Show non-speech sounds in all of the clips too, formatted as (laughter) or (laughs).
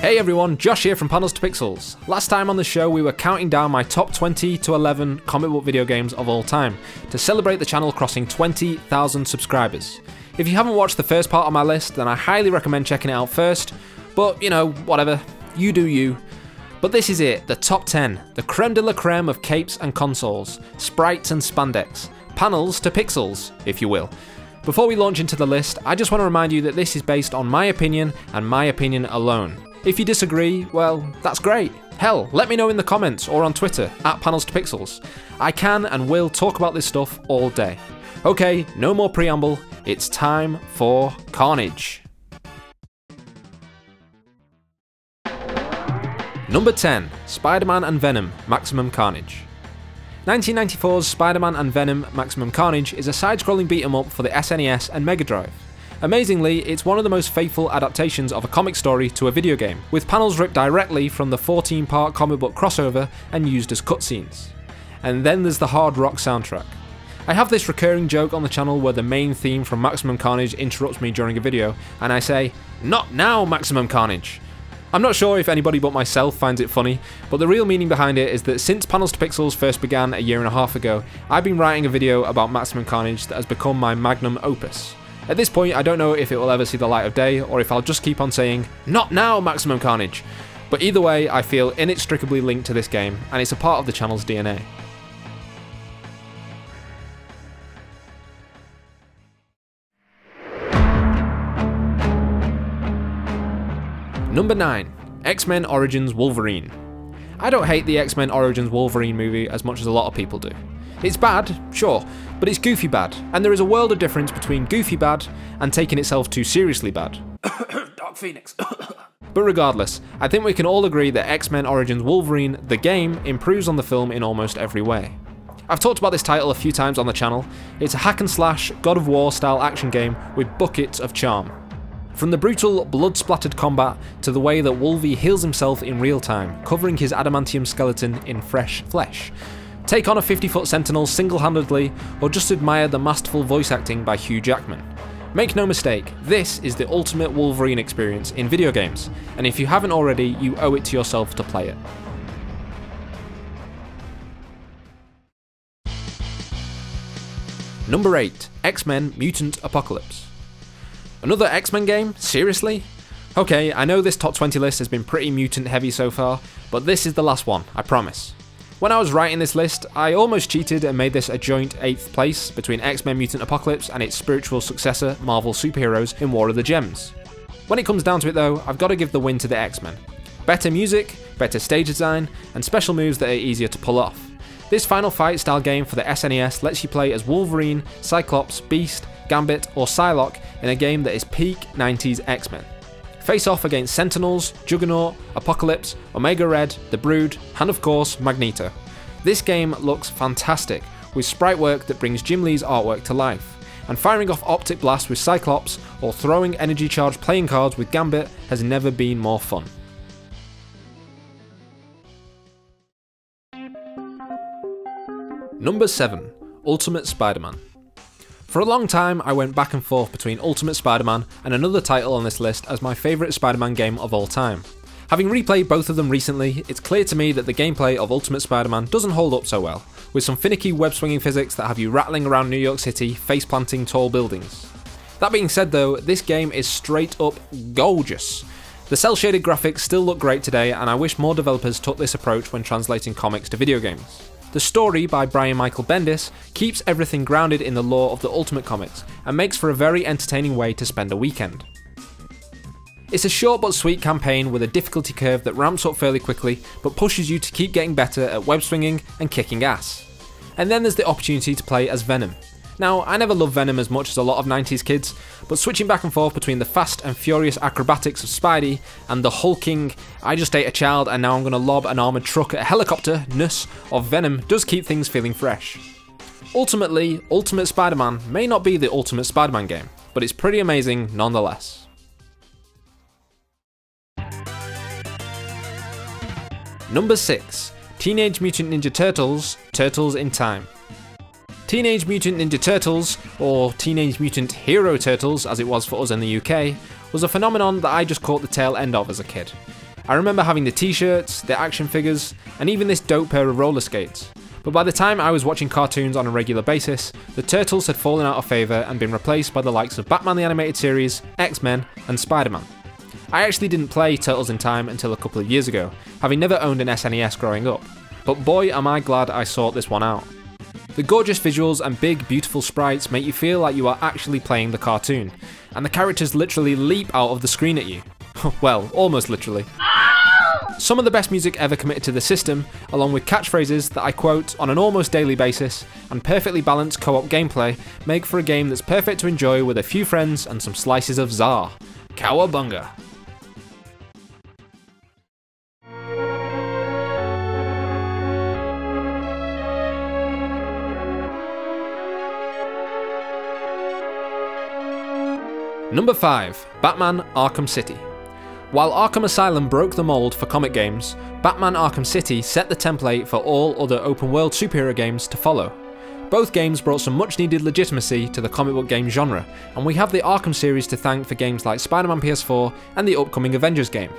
Hey everyone, Josh here from Panels to Pixels. Last time on the show we were counting down my top 20 to 11 comic book video games of all time to celebrate the channel crossing 20,000 subscribers. If you haven't watched the first part of my list, then I highly recommend checking it out first, but you know, whatever, you do you. But this is it, the top 10, the creme de la creme of capes and consoles, sprites and spandex, panels to pixels, if you will. Before we launch into the list, I just want to remind you that this is based on my opinion and my opinion alone. If you disagree, well, that's great. Hell, let me know in the comments or on Twitter at Panels to Pixels. I can and will talk about this stuff all day. Okay, no more preamble, it's time for Carnage. Number 10 Spider Man and Venom Maximum Carnage. 1994's Spider Man and Venom Maximum Carnage is a side scrolling beat 'em up for the SNES and Mega Drive. Amazingly, it's one of the most faithful adaptations of a comic story to a video game, with panels ripped directly from the 14 part comic book crossover and used as cutscenes. And then there's the hard rock soundtrack. I have this recurring joke on the channel where the main theme from Maximum Carnage interrupts me during a video, and I say, Not now, Maximum Carnage! I'm not sure if anybody but myself finds it funny, but the real meaning behind it is that since Panels to Pixels first began a year and a half ago, I've been writing a video about Maximum Carnage that has become my magnum opus. At this point, I don't know if it will ever see the light of day, or if I'll just keep on saying, Not now, Maximum Carnage! But either way, I feel inextricably linked to this game, and it's a part of the channel's DNA. Number 9 X Men Origins Wolverine. I don't hate the X Men Origins Wolverine movie as much as a lot of people do. It's bad, sure, but it's goofy bad, and there is a world of difference between goofy bad and taking itself too seriously bad. (coughs) Dark Phoenix. (coughs) But regardless, I think we can all agree that X Men Origins Wolverine, the game, improves on the film in almost every way. I've talked about this title a few times on the channel. It's a hack and slash, God of War style action game with buckets of charm. From the brutal, blood splattered combat to the way that Wolvie heals himself in real time, covering his adamantium skeleton in fresh flesh. Take on a 50 foot sentinel single handedly, or just admire the masterful voice acting by Hugh Jackman. Make no mistake, this is the ultimate Wolverine experience in video games, and if you haven't already, you owe it to yourself to play it. Number 8 X Men Mutant Apocalypse. Another X Men game? Seriously? Okay, I know this top 20 list has been pretty mutant heavy so far, but this is the last one, I promise. When I was writing this list, I almost cheated and made this a joint 8th place between X Men Mutant Apocalypse and its spiritual successor, Marvel Superheroes in War of the Gems. When it comes down to it though, I've got to give the win to the X Men. Better music, better stage design, and special moves that are easier to pull off. This Final Fight style game for the SNES lets you play as Wolverine, Cyclops, Beast, Gambit, or Psylocke in a game that is peak 90s X Men. Face off against Sentinels, Juggernaut, Apocalypse, Omega Red, The Brood, and of course, Magneto. This game looks fantastic, with sprite work that brings Jim Lee's artwork to life, and firing off optic blasts with Cyclops or throwing energy charged playing cards with Gambit has never been more fun. Number 7 Ultimate Spider Man. For a long time, I went back and forth between Ultimate Spider Man and another title on this list as my favourite Spider Man game of all time. Having replayed both of them recently, it's clear to me that the gameplay of Ultimate Spider Man doesn't hold up so well, with some finicky web swinging physics that have you rattling around New York City, face planting tall buildings. That being said, though, this game is straight up gorgeous. The cel shaded graphics still look great today, and I wish more developers took this approach when translating comics to video games. The story by Brian Michael Bendis keeps everything grounded in the lore of the Ultimate Comics and makes for a very entertaining way to spend a weekend. It's a short but sweet campaign with a difficulty curve that ramps up fairly quickly but pushes you to keep getting better at web swinging and kicking ass. And then there's the opportunity to play as Venom. Now, I never loved Venom as much as a lot of 90s kids, but switching back and forth between the fast and furious acrobatics of Spidey and the hulking, I just ate a child and now I'm gonna lob an armoured truck at a helicopter ness of Venom does keep things feeling fresh. Ultimately, Ultimate Spider Man may not be the Ultimate Spider Man game, but it's pretty amazing nonetheless. Number 6 Teenage Mutant Ninja Turtles Turtles in Time. Teenage Mutant Ninja Turtles, or Teenage Mutant Hero Turtles as it was for us in the UK, was a phenomenon that I just caught the tail end of as a kid. I remember having the t-shirts, the action figures, and even this dope pair of roller skates. But by the time I was watching cartoons on a regular basis, the Turtles had fallen out of favour and been replaced by the likes of Batman the Animated Series, X-Men, and Spider-Man. I actually didn't play Turtles in Time until a couple of years ago, having never owned an SNES growing up. But boy am I glad I sought this one out. The gorgeous visuals and big, beautiful sprites make you feel like you are actually playing the cartoon, and the characters literally leap out of the screen at you. (laughs) well, almost literally. Some of the best music ever committed to the system, along with catchphrases that I quote on an almost daily basis, and perfectly balanced co op gameplay, make for a game that's perfect to enjoy with a few friends and some slices of Tsar. Cowabunga! Number 5 Batman Arkham City. While Arkham Asylum broke the mold for comic games, Batman Arkham City set the template for all other open world superhero games to follow. Both games brought some much needed legitimacy to the comic book game genre, and we have the Arkham series to thank for games like Spider Man PS4 and the upcoming Avengers game.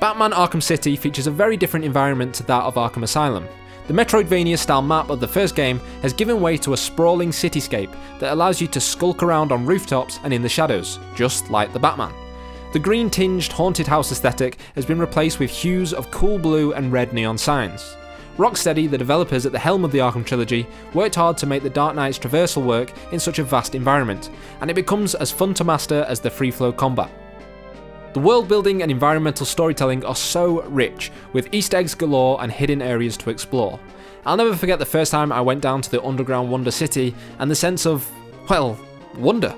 Batman Arkham City features a very different environment to that of Arkham Asylum, the Metroidvania style map of the first game has given way to a sprawling cityscape that allows you to skulk around on rooftops and in the shadows, just like the Batman. The green tinged haunted house aesthetic has been replaced with hues of cool blue and red neon signs. Rocksteady, the developers at the helm of the Arkham trilogy, worked hard to make the Dark Knight's traversal work in such a vast environment, and it becomes as fun to master as the free flow combat. The world building and environmental storytelling are so rich, with Easter eggs galore and hidden areas to explore. I'll never forget the first time I went down to the underground Wonder City and the sense of, well, wonder.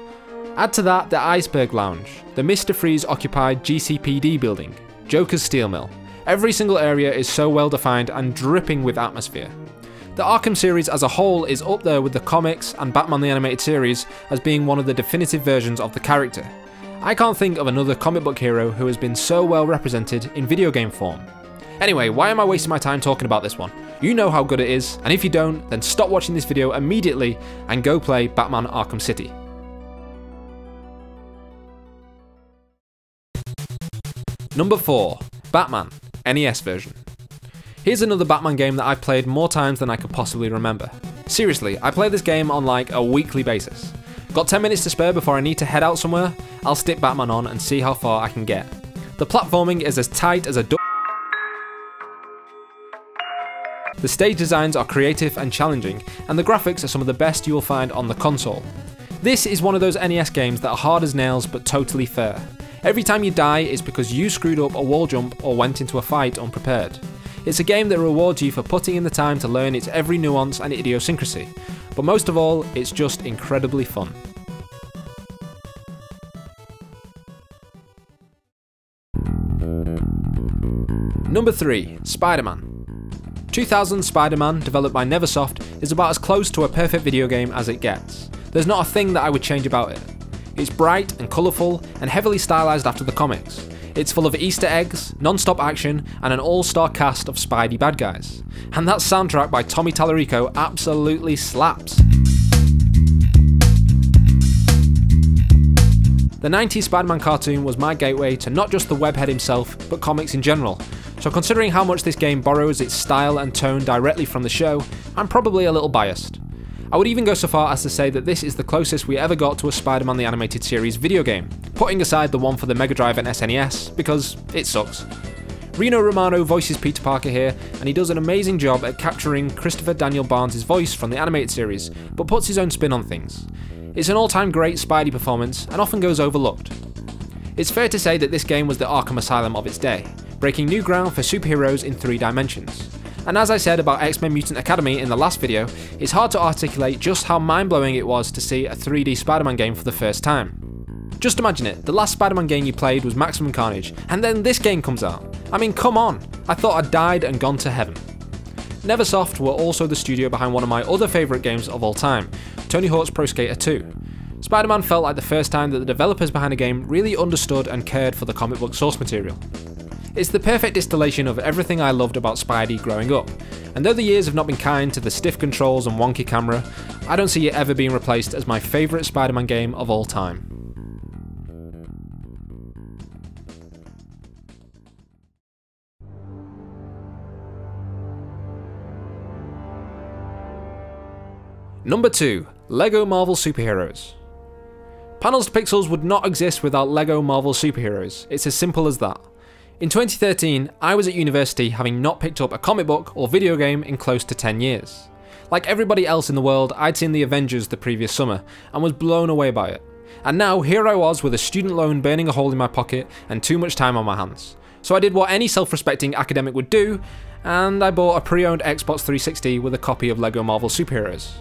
Add to that the Iceberg Lounge, the Mr. Freeze occupied GCPD building, Joker's Steel Mill. Every single area is so well defined and dripping with atmosphere. The Arkham series as a whole is up there with the comics and Batman the Animated Series as being one of the definitive versions of the character. I can't think of another comic book hero who has been so well represented in video game form. Anyway, why am I wasting my time talking about this one? You know how good it is, and if you don't, then stop watching this video immediately and go play Batman Arkham City. Number 4 Batman, NES version. Here's another Batman game that I've played more times than I could possibly remember. Seriously, I play this game on like a weekly basis. Got 10 minutes to spare before I need to head out somewhere? I'll stick Batman on and see how far I can get. The platforming is as tight as a du- The stage designs are creative and challenging, and the graphics are some of the best you will find on the console. This is one of those NES games that are hard as nails but totally fair. Every time you die, it's because you screwed up a wall jump or went into a fight unprepared. It's a game that rewards you for putting in the time to learn its every nuance and idiosyncrasy, but most of all, it's just incredibly fun. Number 3 Spider Man. 2000 Spider Man, developed by Neversoft, is about as close to a perfect video game as it gets. There's not a thing that I would change about it. It's bright and colourful and heavily stylised after the comics. It's full of Easter eggs, non stop action, and an all star cast of Spidey bad guys. And that soundtrack by Tommy Tallarico absolutely slaps. The 90s Spider Man cartoon was my gateway to not just the webhead himself, but comics in general. So, considering how much this game borrows its style and tone directly from the show, I'm probably a little biased. I would even go so far as to say that this is the closest we ever got to a Spider Man the Animated Series video game, putting aside the one for the Mega Drive and SNES, because it sucks. Rino Romano voices Peter Parker here, and he does an amazing job at capturing Christopher Daniel Barnes' voice from the animated series, but puts his own spin on things. It's an all time great Spidey performance, and often goes overlooked. It's fair to say that this game was the Arkham Asylum of its day, breaking new ground for superheroes in three dimensions. And as I said about X-Men Mutant Academy in the last video, it's hard to articulate just how mind-blowing it was to see a 3D Spider-Man game for the first time. Just imagine it, the last Spider-Man game you played was Maximum Carnage, and then this game comes out. I mean, come on, I thought I'd died and gone to heaven. Neversoft were also the studio behind one of my other favourite games of all time, Tony Hawk's Pro Skater 2. Spider Man felt like the first time that the developers behind a game really understood and cared for the comic book source material. It's the perfect distillation of everything I loved about Spidey growing up, and though the years have not been kind to the stiff controls and wonky camera, I don't see it ever being replaced as my favourite Spider-Man game of all time. Number 2, LEGO Marvel Superheroes. Panels to Pixels would not exist without LEGO Marvel Superheroes, it's as simple as that. In 2013, I was at university having not picked up a comic book or video game in close to 10 years. Like everybody else in the world, I'd seen the Avengers the previous summer and was blown away by it. And now here I was with a student loan burning a hole in my pocket and too much time on my hands. So I did what any self-respecting academic would do, and I bought a pre-owned Xbox 360 with a copy of LEGO Marvel Superheroes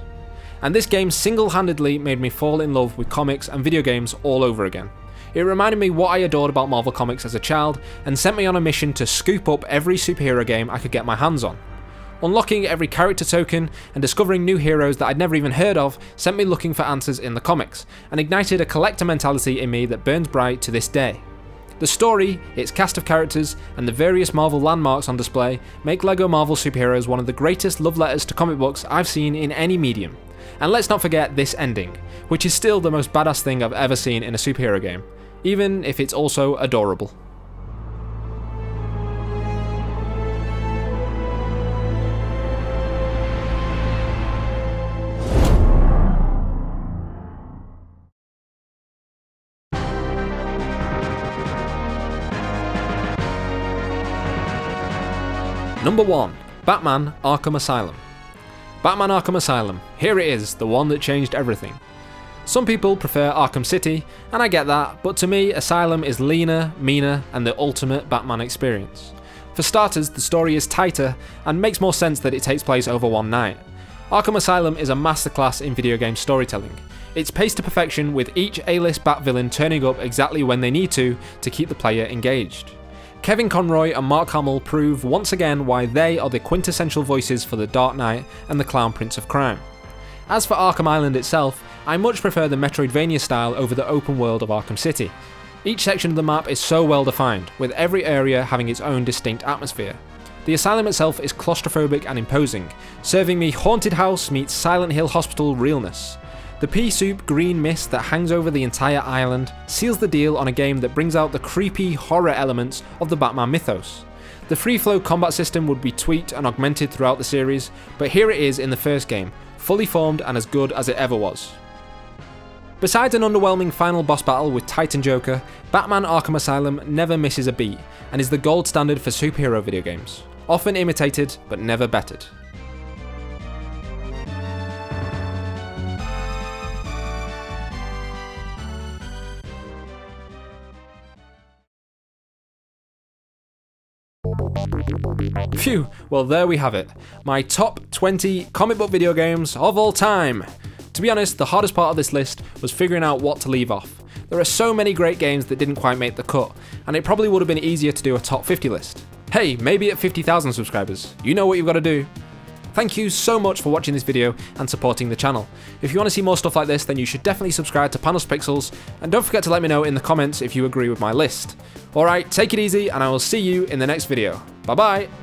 and this game single-handedly made me fall in love with comics and video games all over again. It reminded me what I adored about Marvel Comics as a child, and sent me on a mission to scoop up every superhero game I could get my hands on. Unlocking every character token and discovering new heroes that I'd never even heard of sent me looking for answers in the comics, and ignited a collector mentality in me that burns bright to this day. The story, its cast of characters, and the various Marvel landmarks on display make LEGO Marvel Superheroes one of the greatest love letters to comic books I've seen in any medium, and let's not forget this ending, which is still the most badass thing I've ever seen in a superhero game, even if it's also adorable. Number 1 Batman Arkham Asylum. Batman Arkham Asylum. Here it is, the one that changed everything. Some people prefer Arkham City, and I get that, but to me, Asylum is leaner, meaner, and the ultimate Batman experience. For starters, the story is tighter, and makes more sense that it takes place over one night. Arkham Asylum is a masterclass in video game storytelling. It's paced to perfection with each A-list Bat villain turning up exactly when they need to to keep the player engaged. Kevin Conroy and Mark Hamill prove once again why they are the quintessential voices for the Dark Knight and the Clown Prince of Crime. As for Arkham Island itself, I much prefer the Metroidvania style over the open world of Arkham City. Each section of the map is so well defined, with every area having its own distinct atmosphere. The asylum itself is claustrophobic and imposing, serving me Haunted House meets Silent Hill Hospital realness. The pea soup green mist that hangs over the entire island seals the deal on a game that brings out the creepy horror elements of the Batman mythos. The free flow combat system would be tweaked and augmented throughout the series, but here it is in the first game, fully formed and as good as it ever was. Besides an underwhelming final boss battle with Titan Joker, Batman Arkham Asylum never misses a beat and is the gold standard for superhero video games, often imitated but never bettered. Phew, well there we have it. My top 20 comic book video games of all time. To be honest, the hardest part of this list was figuring out what to leave off. There are so many great games that didn't quite make the cut, and it probably would have been easier to do a top 50 list. Hey, maybe at 50,000 subscribers, you know what you've got to do. Thank you so much for watching this video and supporting the channel. If you want to see more stuff like this, then you should definitely subscribe to Panels Pixels, and don't forget to let me know in the comments if you agree with my list. Alright, take it easy, and I will see you in the next video. Bye bye!